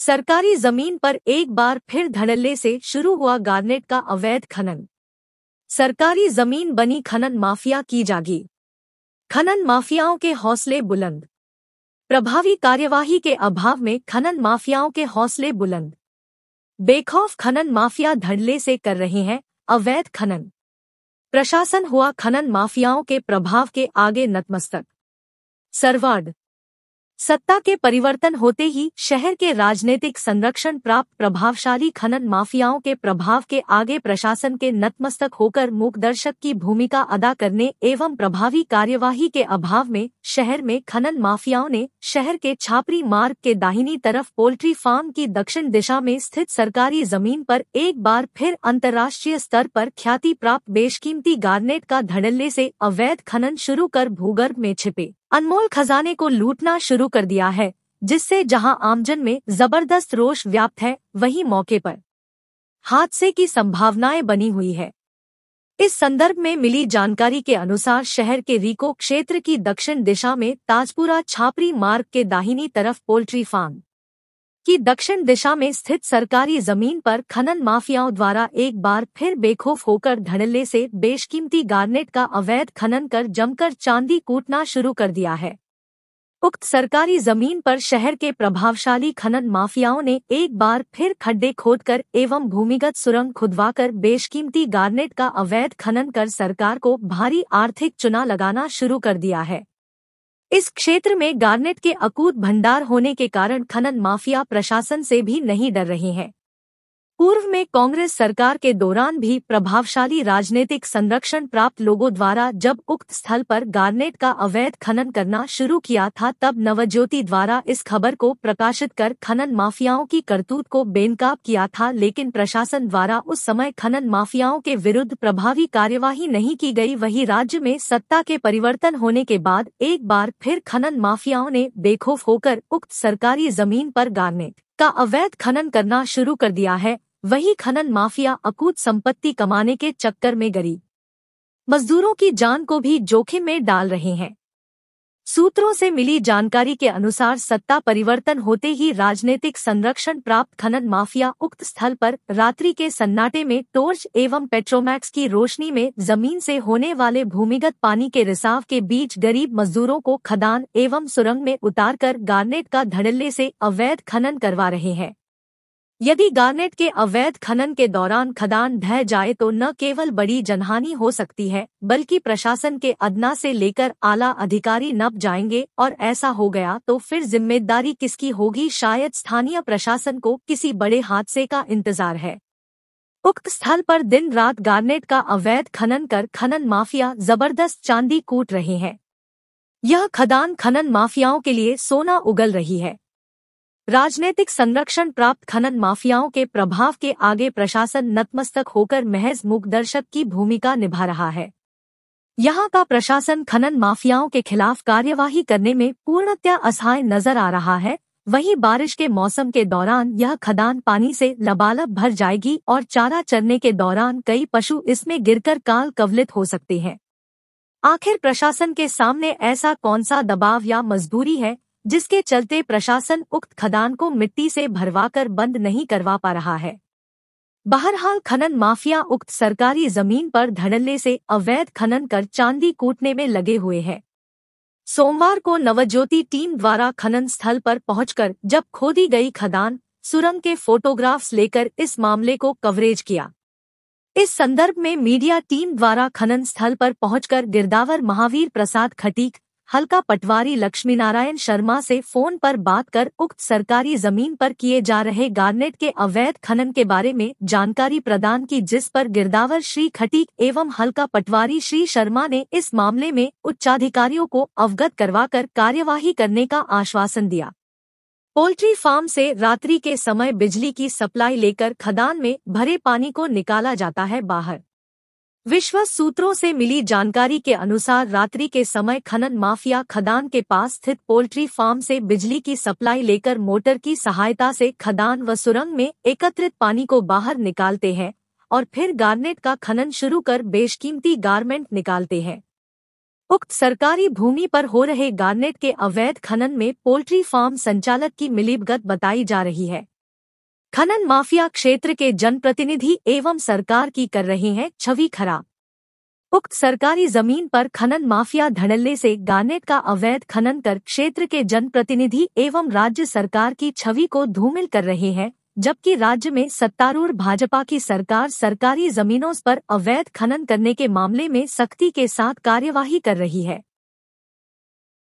सरकारी ज़मीन पर एक बार फिर धड़ल्ले से शुरू हुआ गार्नेट का अवैध खनन। सरकारी ज़मीन बनी खनन माफिया की जागी। खनन माफियाओं के हौसले बुलंद। प्रभावी कार्यवाही के अभाव में खनन माफियाओं के हौसले बुलंद। बेखौफ खनन माफिया धड़ल्ले से कर रहे हैं, अवैध खनन। प्रशासन हुआ खनन माफियाओं के प्रभाव के आगे नतमस्तक। सरवाड सत्ता के परिवर्तन होते ही शहर के राजनीतिक संरक्षण प्राप्त प्रभावशाली खनन माफियाओं के प्रभाव के आगे प्रशासन के नतमस्तक होकर मूकदर्शक की भूमिका अदा करने एवं प्रभावी कार्यवाही के अभाव में शहर में खनन माफियाओं ने शहर के छापरी मार्ग के दाहिनी तरफ़ पोल्ट्री फार्म की दक्षिण दिशा में स्थित सरकारी ज़मीन पर एक बार फिर अंतर्राष्ट्रीय स्तर पर ख्याति प्राप्त बेशकीमती गार्नेट का धड़ल्ले से अवैध खनन शुरू कर भूगर्भ में छिपे। अनमोल खजाने को लूटना शुरू कर दिया है, जिससे जहाँ आमजन में ज़बरदस्त रोष व्याप्त है, वहीं मौके पर हादसे की संभावनाएँ बनी हुई है। इस संदर्भ में मिली जानकारी के अनुसार शहर के रिको क्षेत्र की दक्षिण दिशा में ताजपुरा छापरी मार्ग के दाहिनी तरफ़ पोल्ट्री फार्म। की दक्षिण दिशा में स्थित सरकारी ज़मीन पर खनन माफियाओं द्वारा एक बार फिर बेखौफ होकर धड़ल्ले से बेशकीमती गार्नेट का अवैध खनन कर जमकर चांदी कूटना शुरू कर दिया है। उक्त सरकारी ज़मीन पर शहर के प्रभावशाली खनन माफियाओं ने एक बार फिर खड्डे खोदकर एवं भूमिगत सुरंग खुदवाकर बेशकीमती गार्नेट का अवैध खनन कर सरकार को भारी आर्थिक चुना लगाना शुरू कर दिया है। इस क्षेत्र में गार्नेट के अकूत भंडार होने के कारण खनन माफिया प्रशासन से भी नहीं डर रहे हैं। पूर्व में कांग्रेस सरकार के दौरान भी प्रभावशाली राजनीतिक संरक्षण प्राप्त लोगों द्वारा जब उक्त स्थल पर गार्नेट का अवैध खनन करना शुरू किया था तब नवज्योति द्वारा इस खबर को प्रकाशित कर खनन माफियाओं की करतूत को बेनकाब किया था, लेकिन प्रशासन द्वारा उस समय खनन माफियाओं के विरुद्ध प्रभावी कार्यवाही नहीं की गई। वही राज्य में सत्ता के परिवर्तन होने के बाद एक बार फिर खनन माफियाओं ने बेखौफ होकर उक्त सरकारी ज़मीन पर गार्नेट का अवैध खनन करना शुरू कर दिया है। वही खनन माफिया अकूत संपत्ति कमाने के चक्कर में गरीब। मजदूरों की जान को भी जोखिम में डाल रहे हैं। सूत्रों से मिली जानकारी के अनुसार सत्ता परिवर्तन होते ही राजनीतिक संरक्षण प्राप्त खनन माफिया उक्त स्थल पर रात्रि के सन्नाटे में टोर्च एवं पेट्रोमैक्स की रोशनी में ज़मीन से होने वाले भूमिगत पानी के रिसाव के बीच गरीब मजदूरों को खदान एवं सुरंग में उतारकर गार्नेट का धड़ल्ले से अवैध खनन करवा रहे हैं। यदि गार्नेट के अवैध खनन के दौरान खदान ढह जाए तो न केवल बड़ी जनहानि हो सकती है, बल्कि प्रशासन के अदना से लेकर आला अधिकारी नप जाएँगे, और ऐसा हो गया तो फिर ज़िम्मेदारी किसकी होगी? शायद स्थानीय प्रशासन को किसी बड़े हादसे का इंतज़ार है। उक्त स्थल पर दिन रात गार्नेट का अवैध खनन कर खनन माफिया ज़बरदस्त चांदी कूट रहे हैं। यह खदान खनन माफियाओं के लिए सोना उगल रही है। राजनीतिक संरक्षण प्राप्त खनन माफियाओं के प्रभाव के आगे प्रशासन नतमस्तक होकर महज मुखदर्शक की भूमिका निभा रहा है। यहाँ का प्रशासन खनन माफियाओं के खिलाफ कार्यवाही करने में पूर्णतया असहाय नज़र आ रहा है। वहीं बारिश के मौसम के दौरान यह खदान पानी से लबालब भर जाएगी और चारा चरने के दौरान कई पशु इसमें गिरकर काल कवलित हो सकते हैं। आखिर प्रशासन के सामने ऐसा कौन सा दबाव या मजबूरी है? जिसके चलते प्रशासन उक्त खदान को मिट्टी से भरवाकर बंद नहीं करवा पा रहा है। बहरहाल खनन माफिया उक्त सरकारी ज़मीन पर धड़ल्ले से अवैध खनन कर चांदी कूटने में लगे हुए हैं। सोमवार को नवज्योति टीम द्वारा खनन स्थल पर पहुंचकर जब खोदी गई खदान, सुरंग के फोटोग्राफ्स लेकर इस मामले को कवरेज किया। इस संदर्भ में मीडिया टीम द्वारा खनन स्थल पर पहुंचकर गिरदावर महावीर प्रसाद खटीक हल्का पटवारी लक्ष्मी नारायण शर्मा से फ़ोन पर बात कर उक्त सरकारी ज़मीन पर किए जा रहे गार्नेट के अवैध खनन के बारे में जानकारी प्रदान की जिस पर गिरदावर श्री खटीक एवं हल्का पटवारी श्री शर्मा ने इस मामले में उच्चाधिकारियों को अवगत करवाकर कार्यवाही करने का आश्वासन दिया। पोल्ट्री फार्म से रात्रि के समय बिजली की सप्लाई लेकर खदान में भरे पानी को निकाला जाता है बाहर। विश्व सूत्रों से मिली जानकारी के अनुसार रात्रि के समय खनन माफिया खदान के पास स्थित पोल्ट्री फार्म से बिजली की सप्लाई लेकर मोटर की सहायता से खदान व सुरंग में एकत्रित पानी को बाहर निकालते हैं और फिर गार्नेट का खनन शुरू कर बेशकीमती गारमेंट निकालते हैं। उक्त सरकारी भूमि पर हो रहे गार्नेट के अवैध खनन में पोल्ट्री फार्म संचालक की मिलीभगत बताई जा रही है। खनन माफिया क्षेत्र के जनप्रतिनिधि एवं सरकार की कर रहे हैं छवि खराब। उक्त सरकारी ज़मीन पर खनन माफिया धड़ल्ले से गार्नेट का अवैध खनन कर क्षेत्र के जनप्रतिनिधि एवं राज्य सरकार की छवि को धूमिल कर रहे हैं, जबकि राज्य में सत्तारूढ़ भाजपा की सरकार सरकारी जमीनों पर अवैध खनन करने के मामले में सख्ती के साथ कार्यवाही कर रही है।